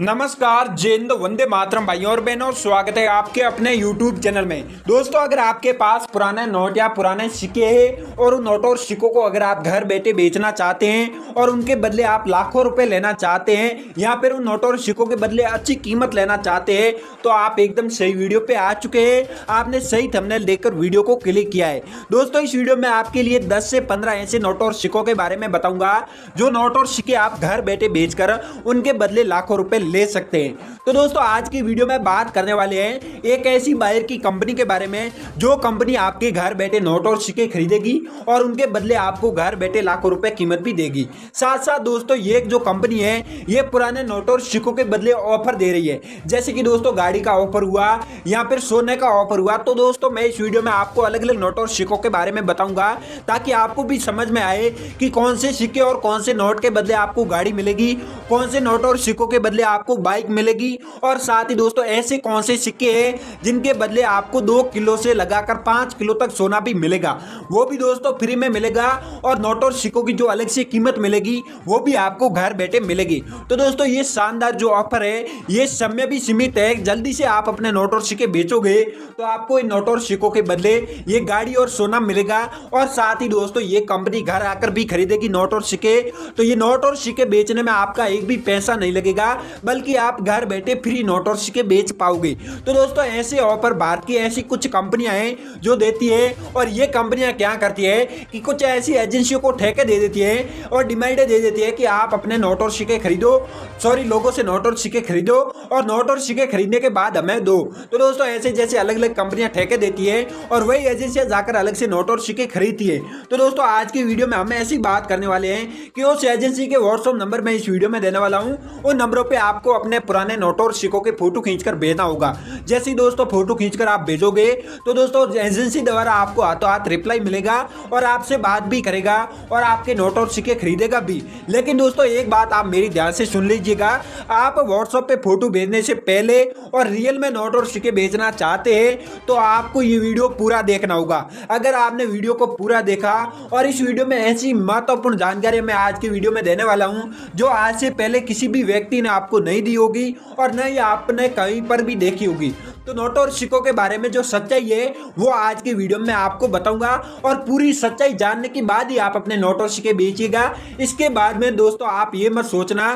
नमस्कार जैन वंदे मातरम भाइयों और बहनों, स्वागत है आपके अपने YouTube चैनल में। दोस्तों, अगर आपके पास पुराने नोट या पुराने सिक्के हैं और उन नोट और सिक्कों को अगर आप घर बैठे बेचना चाहते हैं और उनके बदले आप लाखों रुपए लेना चाहते हैं या फिर उन नोट और सिक्कों के बदले अच्छी कीमत लेना चाहते हैं तो आप एकदम सही वीडियो पे आ चुके हैं। आपने सही थंबनेल देखकर वीडियो को क्लिक किया है। दोस्तों, इस वीडियो में आपके लिए दस से पंद्रह ऐसे नोट और सिक्कों के बारे में बताऊँगा, जो नोट और सिक्के आप घर बैठे बेचकर उनके बदले लाखों रुपए ले सकते हैं। तो दोस्तों, आज की वीडियो में बात करने वाले हैं एक ऐसी बायर की कंपनी के बारे में, जो कंपनी आपके घर बैठे नोट और सिक्के खरीदेगी और उनके बदले आपको घर बैठे लाखों रुपए कीमत भी देगी। साथ साथ दोस्तों, ये जो कंपनी है, ये पुराने नोट और सिक्कों के बदले ऑफ़र दे रही है। जैसे कि दोस्तों, गाड़ी का ऑफ़र हुआ या फिर सोने का ऑफ़र हुआ तो दोस्तों, मैं इस वीडियो में आपको अलग अलग नोट और सिक्कों के बारे में बताऊँगा, ताकि आपको भी समझ में आए कि कौन से सिक्के और कौन से नोट के बदले आपको गाड़ी मिलेगी, कौन से नोट और सिक्कों के बदले आपको बाइक मिलेगी। और साथ ही दोस्तों, ऐसे कौन से सिक्के हैं जिनके बदले आपको दो किलो से लगाकर पाँच किलो तक सोना भी मिलेगा? वो भी दोस्तों फ्री में मिलेगा और नोट और सिक्कों की जो अलग से कीमत मिलेगी, वो भी आपको घर बैठे मिलेगी। तो दोस्तों, ये शानदार जो ऑफ़र है, ये समय भी सीमित है। जल्दी से आप अपने नोट और सिक्के बेचोगे तो आपको इन नोट और सिक्कों के बदले ये गाड़ी और सोना मिलेगा। और साथ ही दोस्तों, ये कंपनी घर आकर भी खरीदेगी नोट और सिक्के। तो ये नोट और सिक्के बेचने में आपका एक भी पैसा नहीं लगेगा। बल्कि आप घर बैठे फ्री नोट और सिक्के बेच पाओगे। तो दोस्तों, ऐसे ऑफ़र भारत की ऐसी कुछ कंपनियाँ हैं जो देती है और ये कंपनियाँ क्या करती है कि कुछ ऐसी एजेंसियों को ठेके दे देती है और डिमांडें दे देती है कि आप अपने नोट और सिक्के खरीदो। सॉरी लोगों से नोट और सिक्के खरीदो और नोट और सिक्के खरीदने के बाद हमें दो। तो दोस्तों, ऐसे जैसे अलग अलग कंपनियाँ ठेके देती है और वही एजेंसियाँ जाकर अलग से नोट और सिक्के खरीदती है। तो दोस्तों, आज की वीडियो में हम ऐसी बात करने वाले हैं कि उस एजेंसी के व्हाट्सअप नंबर मैं इस वीडियो में देने वाला हूँ। उन नंबरों पे आपको अपने पुराने नोट और सिक्कों के फ़ोटो खींचकर भेजना होगा। जैसे ही दोस्तों फ़ोटो खींचकर आप भेजोगे तो दोस्तों एजेंसी द्वारा आपको हाथों हाथ रिप्लाई मिलेगा और आपसे बात भी करेगा और आपके नोट और सिक्के खरीदेगा भी। लेकिन दोस्तों एक बात आप मेरी ध्यान से सुन लीजिएगा, आप व्हाट्सएप पे फ़ोटो भेजने से पहले और रियल में नोट और सिक्के भेजना चाहते हैं तो आपको ये वीडियो पूरा देखना होगा। अगर आपने वीडियो को पूरा देखा और इस वीडियो में ऐसी महत्वपूर्ण जानकारी मैं आज की वीडियो में देने वाला हूँ, जो आज से पहले किसी भी व्यक्ति ने आपको नहीं दी होगी और न ही आपने कहीं पर भी देखी होगी। तो नोट और सिक्कों के बारे में जो सच्चाई है, वो आज की वीडियो में आपको बताऊँगा। और पूरी सच्चाई जानने के बाद ही आप अपने नोट और सिक्के बेचिएगा। इसके बाद में दोस्तों आप ये मत सोचना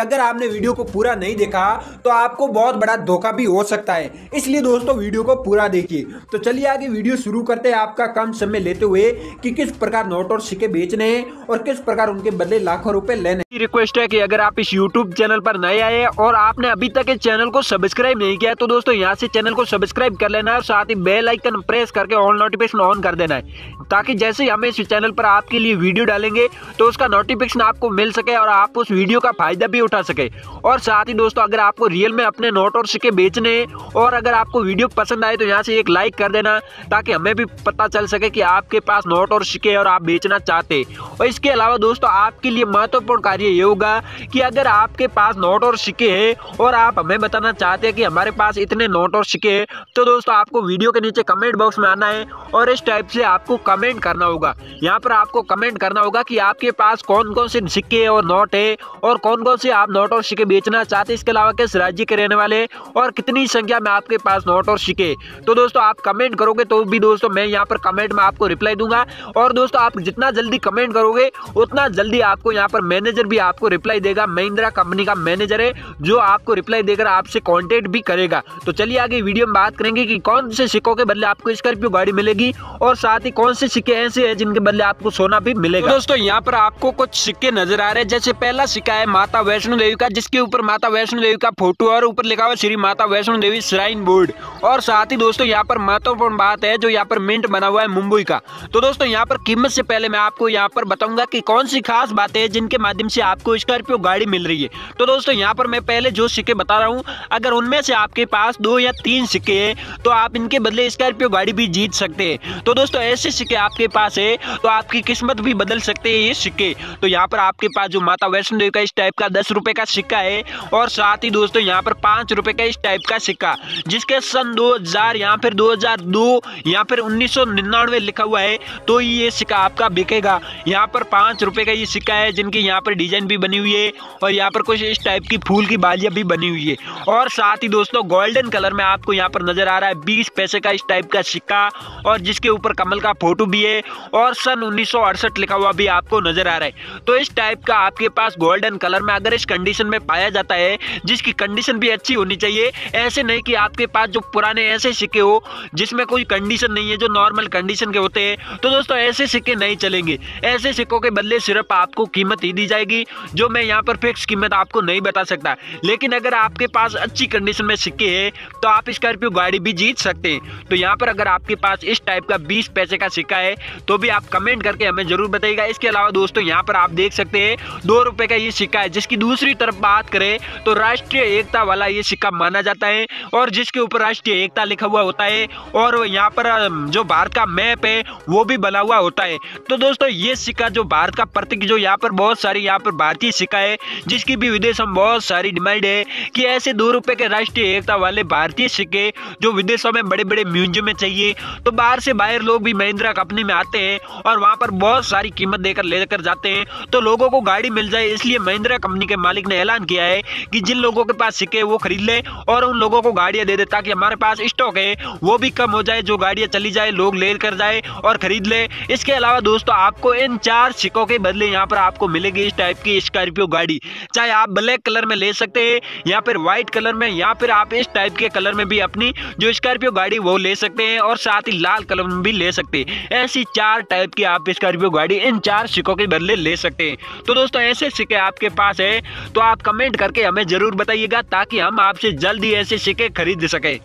अगर आपने वीडियो को पूरा नहीं देखा तो आपको बहुत बड़ा धोखा भी हो सकता है। इसलिए दोस्तों वीडियो को पूरा देखिए। तो चलिए आगे वीडियो शुरू करते हैं आपका कम समय लेते हुए कि किस प्रकार नोट और सिक्के बेचने हैं और किस प्रकार उनके बदले लाखों रुपए लेने रिक्वेस्ट है कि अगर आप इस यूट्यूब चैनल पर नए आए और आपने अभी तक इस चैनल को सब्सक्राइब नहीं किया तो दोस्तों यहाँ से चैनल को सब्सक्राइब कर लेना है और साथ ही बेल आइकन प्रेस करके ऑल नोटिफिकेशन ऑन कर देना है, ताकि जैसे ही हमें इस चैनल पर आपके लिए वीडियो डालेंगे तो उसका नोटिफिकेशन आपको मिल सके और आप उस वीडियो का फ़ायदा भी उठा सके। और साथ ही दोस्तों, अगर आपको रियल में अपने नोट और सिक्के बेचने और अगर आपको वीडियो पसंद आए तो यहाँ से एक लाइक कर देना, ताकि हमें भी पता चल सके कि आपके पास नोट और सिक्के और आप बेचना चाहते और इसके अलावा दोस्तों, आपके लिए महत्वपूर्ण कार्य ये होगा कि अगर आपके पास नोट और सिक्के है, और आप हमें बताना चाहते हैं कि हमारे पास इतने नोट और है। तो दोस्तों, आपको वीडियो के नीचे कमेंट बॉक्स में आना है और इस टाइप से आपको कमेंट करना होगा। यहाँ पर आपको कमेंट करना होगा कि आपके पास कौन कौन से सिक्के और नोट है और कौन कौन से आप नोट और सिक्के बेचना चाहते हैं। इसके अलावा किस राज्य के रहने वाले और कितनी संख्या में आपके पास नोट और सिक्के तो दोस्तों, आप कमेंट करोगे तो भी दोस्तों, मैं यहाँ पर कमेंट में आपको रिप्लाई दूँगा। और दोस्तों, आप जितना जल्दी कमेंट करोगे, उतना जल्दी आपको यहाँ पर मैनेजर भी आपको रिप्लाई देगा। महिंद्रा कंपनी का मैनेजर है, जो आपको रिप्लाई देकर आपसे कॉन्टेक्ट भी करेगा। तो चलिए आगे वीडियो में बात करेंगे कि कौन से सिक्कों के बदले आपको स्कॉर्पियो गाड़ी मिलेगी और साथ ही कौन से सिक्के ऐसे हैं जिनके बदले आपको सोना भी मिलेगा। तो दोस्तों, यहाँ पर आपको कुछ सिक्के नज़र आ रहे हैं। जैसे पहला सिक्का है माता वैष्णो देवी का, जिसके ऊपर माता वैष्णो देवी का फ़ोटो और ऊपर लिखा हुआ श्री माता वैष्णो देवी श्राइन बोर्ड। और साथ ही दोस्तों, यहाँ पर महत्वपूर्ण बात है जो यहाँ पर मिंट बना हुआ है मुंबई का। तो दोस्तों, यहाँ पर कीमत से पहले मैं आपको यहाँ पर बताऊँगा की कौन सी खास बातें हैं जिनके माध्यम से आपको स्कॉर्पियो गाड़ी मिल रही है। तो दोस्तों, यहाँ पर मैं पहले जो सिक्के बता रहा हूँ, अगर उनमें से आपके पास दो या तीन सिक्के हैं तो आप इनके बदले स्कॉर्पियो गाड़ी भी जीत सकते हैं। तो दोस्तों, ऐसे सिक्के आपके पास है तो आपकी किस्मत भी बदल सकते हैं ये सिक्के। तो यहाँ पर आपके पास जो माता वैष्णो देवी का इस टाइप का दस रुपए का सिक्का है, और साथ ही दोस्तों, यहाँ पर पाँच रुपए का इस टाइप का सिक्का, जिसके सन 2000 यहाँ फिर 2002 या फिर उन्नीस सौ निन्यानवे लिखा हुआ है तो ये सिक्का आपका बिकेगा। यहाँ पर पाँच रुपए का ये सिक्का है, जिनकी यहाँ पर डिज़ाइन भी बनी हुई है, और यहाँ पर कुछ इस टाइप की फूल की बालियाँ भी बनी हुई है। और साथ ही दोस्तों, गोल्डन कलर में आपको यहाँ पर नज़र आ रहा है बीस पैसे का इस टाइप का सिक्का और जिसके ऊपर कमल का फ़ोटो भी है और सन उन्नीस लिखा हुआ भी आपको नज़र आ रहा है। तो इस टाइप का आपके पास गोल्डन कलर में अगर इस कंडीशन में पाया जाता है, जिसकी कंडीशन भी अच्छी होनी चाहिए, ऐसे नहीं कि आपके पास जो पुराने ऐसे सिक्के हो, जिसमें कोई कंडीशन नहीं है, जो नॉर्मल कंडीशन के होते हैं। तो दोस्तों, ऐसे सिक्के नहीं चलेंगे। ऐसे सिक्कों के बदले सिर्फ़ आपको कीमत ही दी जाएगी, जो मैं यहाँ पर फिक्स कीमत आपको नहीं बता सकता। लेकिन अगर आपके पास अच्छी कंडीशन में सिक्के है तो आप स्कॉर्पियो गाड़ी भी जीत सकते हैं। तो यहाँ पर अगर आपके पास इस टाइप का बीस पैसे का सिक्का है तो भी आप कमेंट करके हमें ज़रूर बताइएगा। इसके अलावा दोस्तों, यहाँ पर आप देख सकते हैं, दो रुपए का ये सिक्का है, जिसकी दूसरी तरफ़ बात करें तो राष्ट्रीय एकता वाला ये सिक्का माना जाता है और जिसके ऊपर राष्ट्रीय एकता लिखा हुआ होता है और यहाँ पर जो भारत का मैप है, वो भी बना हुआ होता है। तो दोस्तों, ये सिक्का जो भारत का प्रतीक, जो यहाँ पर बहुत सारी यहाँ पर भारतीय सिक्का है, जिसकी भी विदेश में बहुत सारी डिमांड है कि ऐसे दो रुपए के राष्ट्रीय एकता वाले भारतीय सिक्के जो विदेशों में बड़े बड़े म्यूज़ियम में चाहिए तो बाहर से बाहर लोग भी महिंद्रा कंपनी में आते हैं और वहाँ पर बहुत सारी कीमत देकर लेकर जाते हैं। तो लोगों को गाड़ी मिल जाए, इसलिए महिंद्रा कंपनी के मालिक ने ऐलान किया है कि जिन लोगों के पास सिक्के वो खरीद ले और उन लोगों को गाड़ियाँ दे दे ताकि हमारे पास स्टॉक है, वो भी कम हो जाए, जो गाड़ियाँ चली जाए, लोग ले कर जाए और खरीद ले। इसके अलावा दोस्तों, आपको इन चार सिक्कों के बदले यहाँ पर आपको मिलेगी इस टाइप की स्कॉर्पियो गाड़ी। चाहे आप ब्लैक कलर में ले सकते हैं या फिर व्हाइट कलर में या फिर आप इस टाइप के कलर में भी अपनी जो स्कॉर्पियो गाड़ी वो ले सकते हैं और साथ ही लाल कलर में भी ले सकते हैं। ऐसी चार टाइप की आप स्कॉर्पियो गाड़ी इन चार सिक्कों के बदले ले सकते हैं। तो दोस्तों, ऐसे सिक्के आपके पास है तो आप कमेंट करके हमें ज़रूर बताइएगा ताकि हम आपसे जल्दी ऐसे सिक्के खरीद सके।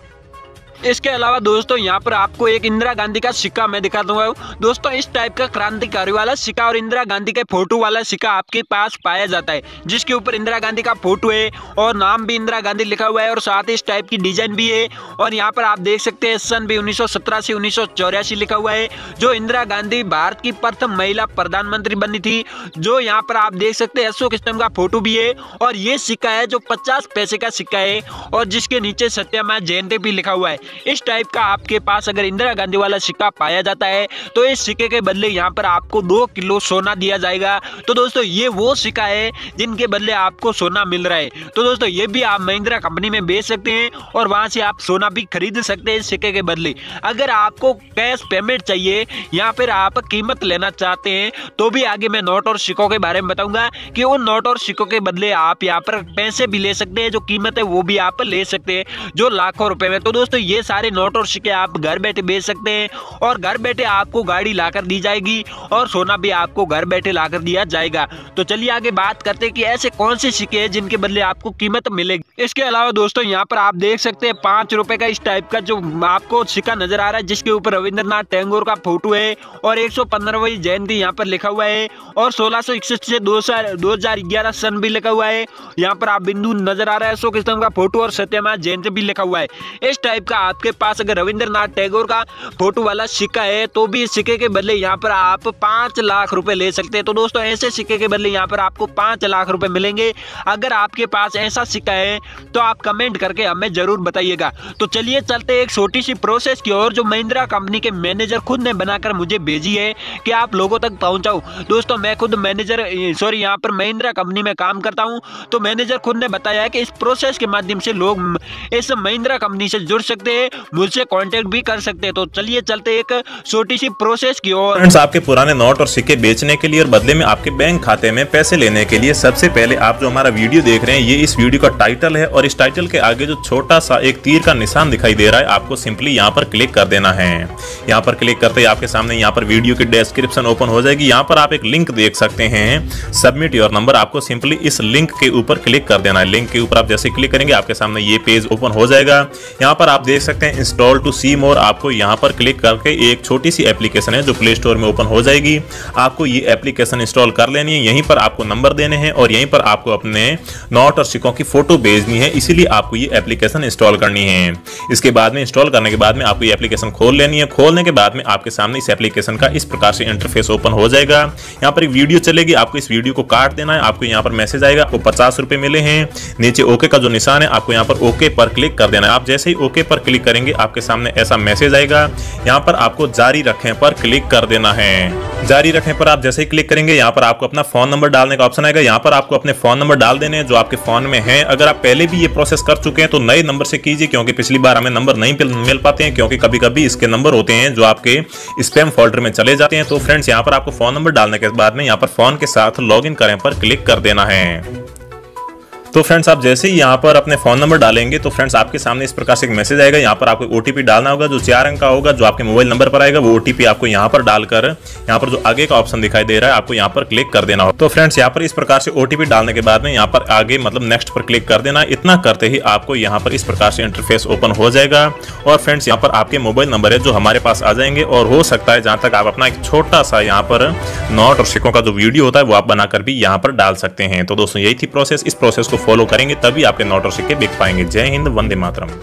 इसके अलावा दोस्तों, यहाँ पर आपको एक इंदिरा गांधी का सिक्का मैं दिखा दूँगा। दोस्तों, इस टाइप का क्रांतिकारी वाला सिक्का और इंदिरा गांधी के फ़ोटो वाला सिक्का आपके पास पाया जाता है, जिसके ऊपर इंदिरा गांधी का फ़ोटो है और नाम भी इंदिरा गांधी लिखा हुआ है और साथ ही इस टाइप की डिज़ाइन भी है। और यहाँ पर आप देख सकते हैं सन भी उन्नीस से उन्नीस सौ चौरासी लिखा हुआ है, जो इंदिरा गांधी भारत की प्रथम महिला प्रधानमंत्री बनी थी। जो यहाँ पर आप देख सकते हैं, अशोक स्तंभ का फ़ोटो भी है और ये सिक्का है जो पचास पैसे का सिक्का है और जिसके नीचे सत्यमा जयंती भी लिखा हुआ है। इस टाइप का आपके पास अगर इंदिरा गांधी वाला सिक्का पाया जाता है तो इस सिक्के के बदले यहाँ पर आपको दो किलो सोना दिया जाएगा। तो दोस्तों, ये वो सिक्का है जिनके बदले आपको सोना मिल रहा है। तो दोस्तों, ये भी आप महिंद्रा कंपनी में बेच सकते हैं और वहाँ से आप सोना भी खरीद सकते हैं इस सिक्के के बदले। अगर आपको कैश पेमेंट चाहिए या फिर आप कीमत लेना चाहते हैं तो भी आगे मैं नोट और सिक्कों के बारे में बताऊँगा कि उन नोट और सिक्कों के बदले आप यहाँ पर पैसे भी ले सकते हैं, जो कीमत है वो भी आप ले सकते हैं, जो लाखों रुपए में। तो दोस्तों, ये सारे नोट और सिक्के आप घर बैठे बेच सकते हैं और घर बैठे आपको गाड़ी लाकर दी जाएगी और सोना भी आपको घर बैठे लाकर दिया जाएगा। तो चलिए आगे बात करते हैं कि ऐसे कौन से सिक्के हैं जिनके बदले आपको कीमत मिलेगी। इसके अलावा दोस्तों, यहाँ पर आप देख सकते हैं पाँच रुपए का इस टाइप का जो आपको सिक्का नज़र आ रहा है, जिसके ऊपर रविंद्रनाथ टैगोर का फ़ोटो है और एक सौ जयंती यहाँ पर लिखा हुआ है और सोलह से दो हज़ार ग्यारह सन भी लिखा हुआ है। यहाँ पर आप बिंदु नज़र आ रहा है अशोक स्तंभ का फ़ोटो और सत्यमा जयंती भी लिखा हुआ है। इस टाइप का आपके पास अगर रविंद्रनाथ टैगोर का फ़ोटो वाला सिक्का है तो भी सिक्के के बदले यहाँ पर आप पाँच लाख रुपए ले सकते हैं। तो दोस्तों, ऐसे सिक्के के बदले यहाँ पर आपको पाँच लाख रुपए मिलेंगे। अगर आपके पास ऐसा सिक्का है तो आप कमेंट करके हमें ज़रूर बताइएगा। तो चलिए चलते एक छोटी सी प्रोसेस की और जो महिंद्रा कंपनी के मैनेजर खुद ने बनाकर मुझे भेजी है कि आप लोगों तक पहुंचाऊं। दोस्तों, मैं खुद मैनेजर, सॉरी, यहाँ पर महिंद्रा कंपनी में काम करता हूँ। तो मैनेजर खुद ने बताया कि इस प्रोसेस के माध्यम से लोग इस महिंद्रा कंपनी से जुड़ सकते हैं मुझसे कांटेक्ट भी कर सकते हैं। तो चलिए चलते एक छोटी सी प्रोसेस की ओर। फ्रेंड्स आपके पुराने नोट और सिक्के बेचने के लिए और बदले में आपके बैंक खाते में पैसे लेने के लिए सबसे पहले आप जो हमारा वीडियो देख रहे हैं, ये इस वीडियो का टाइटल है और इस टाइटल के आगे जो छोटा सा एक तीर का निशान दिखाई दे रहा है, आपको सिंपली यहाँ पर क्लिक कर देना है। यहाँ पर क्लिक करते ही आपके सामने यहाँ पर वीडियो की डिस्क्रिप्शन ओपन हो जाएगी। यहाँ पर आप एक लिंक देख सकते हैं। सबमिट योर नंबर आपको सिंपली इस लिंक के ऊपर क्लिक कर देना है। लिंक के ऊपर आप जैसे क्लिक करेंगे, आपके सामने ये पेज ओपन हो जाएगा। यहाँ पर आप देख सकते हैं इंस्टॉल टू सी मोर आपको यहाँ पर क्लिक करके एक छोटी सी एप्लीकेशन है जो प्ले स्टोर में ओपन हो जाएगी। आपको ये एप्लीकेशन इंस्टॉल कर लेनी है, यहीं पर आपको नंबर देने हैं और यहीं पर आपको अपने नोट और सिक्कों की फ़ोटो भेजनी है, इसीलिए आपको ये एप्लीकेशन इंस्टॉल करनी है। इसके बाद में इंस्टॉल करने के बाद में आपको ये एप्लीकेशन खोल लेनी है। खोलने के बाद में आपके सामने इस एप्लीकेशन का इस प्रकार से इंटरफेस ओपन हो जाएगा। यहाँ पर एक वीडियो चलेगी, आपको इस वीडियो को काट देना है, आपको यहाँ पर मैसेज आएगा, आपको पचास मिले हैं। नीचे ओके का जो निशान है, आपको यहाँ पर ओके पर क्लिक कर देना है। आप जैसे ही ओके पर क्लिक करेंगे, आपके सामने ऐसा मैसेज आएगा। यहाँ पर आपको जारी रखें पर क्लिक कर देना है। जारी रखें पर आप जैसे ही क्लिक करेंगे, यहाँ पर आपको अपना फ़ोन नंबर डालने का ऑप्शन आएगा। यहाँ पर आपको अपने फ़ोन नंबर डाल देने हैं जो आपके फ़ोन में है। अगर आप पहले भी ये प्रोसेस कर चुके हैं तो नए नंबर से कीजिए, क्योंकि पिछली बार हमें नंबर नहीं मिल पाते हैं, क्योंकि कभी कभी इसके नंबर होते हैं जो आपके स्पैम फोल्डर में चले जाते हैं। तो फ्रेंड्स, यहाँ पर आपको फ़ोन नंबर डालने के बाद में यहाँ पर फ़ोन के साथ लॉग करें पर क्लिक कर देना है। तो फ्रेंड्स आप जैसे ही यहाँ पर अपने फ़ोन नंबर डालेंगे तो फ्रेंड्स आपके सामने इस प्रकार से एक मैसेज आएगा यहाँ पर आपको ओटीपी डालना होगा जो चार अंक का होगा जो आपके मोबाइल नंबर पर आएगा वो ओटीपी आपको यहाँ पर डालकर यहाँ पर जो आगे का ऑप्शन दिखाई दे रहा है आपको यहाँ पर क्लिक कर देना होगा तो फ्रेंड्स यहाँ पर इस प्रकार से ओटीपी डालने के बाद में यहाँ पर आगे मतलब नेक्स्ट पर क्लिक कर देना इतना करते ही आपको यहाँ पर इस प्रकार से इंटरफेस ओपन हो जाएगा और फ्रेंड्स यहाँ पर आपके मोबाइल नंबर है जो हमारे पास आ जाएँगे और हो सकता है जहाँ तक आप अपना एक छोटा सा यहाँ पर नोट और सिक्कों का जो वीडियो होता है वो आप बनाकर भी यहाँ पर डाल सकते हैं तो दोस्तों यही थी प्रोसेस इस प्रोसेस को फॉलो करेंगे तभी आपके नोट और सिक्के बिक पाएँगे। जय हिंद वंदे मातरम।